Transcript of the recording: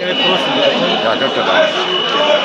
Evet, prosim. Ja, danke, danke.